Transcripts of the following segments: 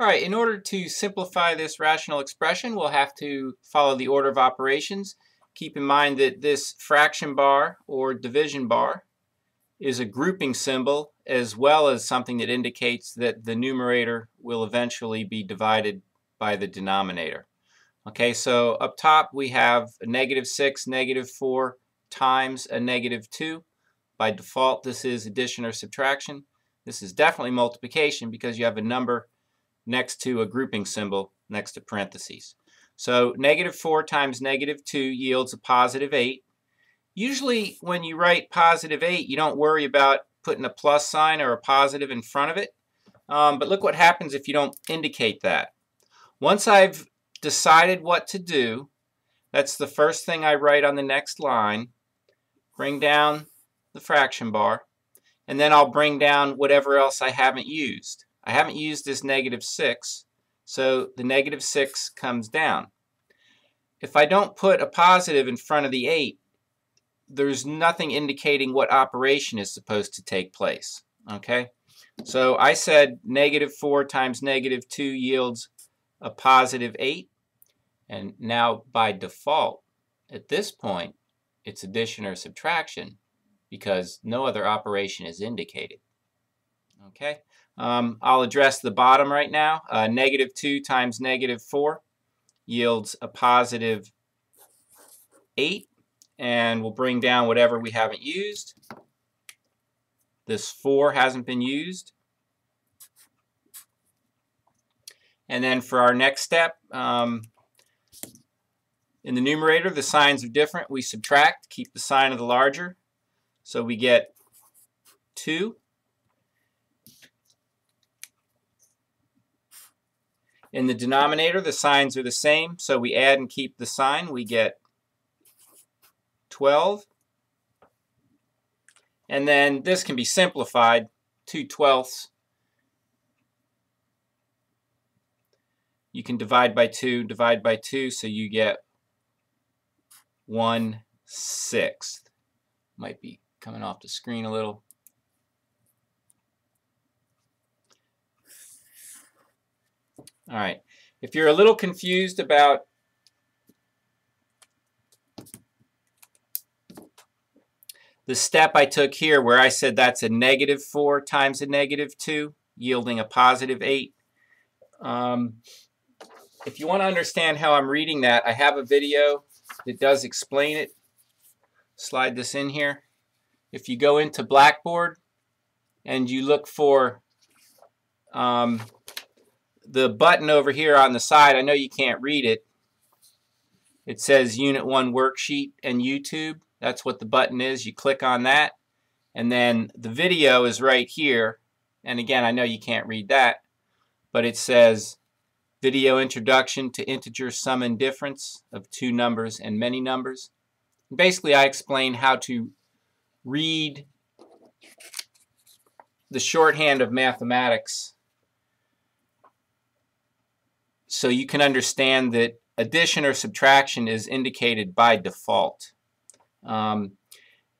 All right, in order to simplify this rational expression, we'll have to follow the order of operations. Keep in mind that this fraction bar or division bar is a grouping symbol as well as something that indicates that the numerator will eventually be divided by the denominator. Okay, so up top we have a negative 6, negative 4 times a negative 2. By default this is addition or subtraction. This is definitely multiplication because you have a number next to a grouping symbol next to parentheses. So negative 4 times negative 2 yields a positive 8. Usually when you write positive 8 you don't worry about putting a plus sign or a positive in front of it. Um, but look what happens if you don't indicate that. Once I've decided what to do, that's the first thing I write on the next line. Bring down the fraction bar, and then I'll bring down whatever else I haven't used. I haven't used this negative 6, so the negative 6 comes down. If I don't put a positive in front of the 8, there's nothing indicating what operation is supposed to take place. Okay, so I said negative 4 times negative 2 yields a positive 8. And now by default, at this point, it's addition or subtraction because no other operation is indicated. Okay, um, I'll address the bottom right now. Uh, negative 2 times negative 4 yields a positive 8 and we'll bring down whatever we haven't used. This 4 hasn't been used. And then for our next step, um, in the numerator, the signs are different. We subtract, keep the sign of the larger. So we get 2. In the denominator, the signs are the same, so we add and keep the sign. We get 12. And then this can be simplified, 2 twelfths you can divide by 2, divide by 2, so you get 1 sixth. Might be coming off the screen a little. All right. If you're a little confused about the step I took here where I said that's a negative 4 times a negative 2, yielding a positive 8, um, if you want to understand how I'm reading that, I have a video that does explain it. Slide this in here. If you go into Blackboard and you look for um, the button over here on the side, I know you can't read it. It says Unit 1 Worksheet and YouTube. That's what the button is. You click on that and then the video is right here. And again, I know you can't read that, but it says video introduction to integer sum and difference of two numbers and many numbers. Basically, I explain how to read the shorthand of mathematics so you can understand that addition or subtraction is indicated by default. Um,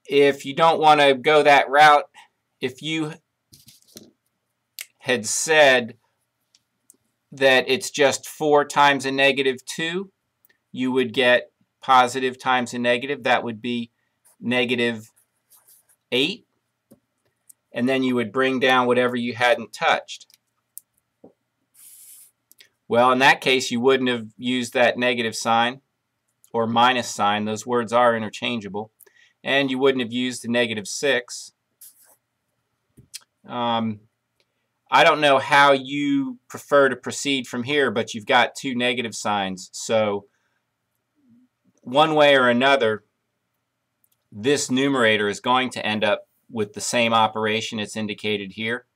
if you don't want to go that route, if you had said that it's just 4 times a negative 2, you would get positive times a negative. That would be negative 8. And then you would bring down whatever you hadn't touched. Well, in that case, you wouldn't have used that negative sign or minus sign. Those words are interchangeable. And you wouldn't have used the negative 6. Um, I don't know how you prefer to proceed from here, but you've got two negative signs. So one way or another, this numerator is going to end up with the same operation it's indicated here.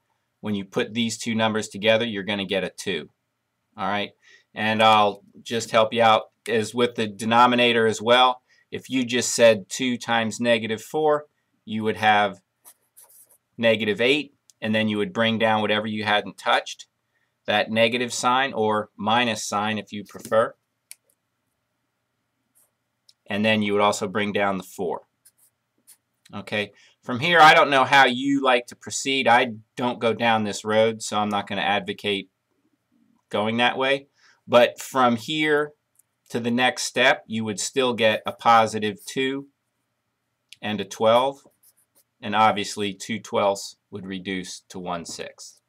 When you put these two numbers together, you're going to get a 2. All right, and I'll just help you out as with the denominator as well. If you just said 2 times negative 4, you would have negative 8 and then you would bring down whatever you hadn't touched, that negative sign or minus sign if you prefer. And then you would also bring down the 4. Okay, from here I don't know how you like to proceed. I don't go down this road, so I'm not going to advocate going that way. But from here to the next step, you would still get a positive 2 and a 12. And obviously 2 twelfths would reduce to 1 sixth.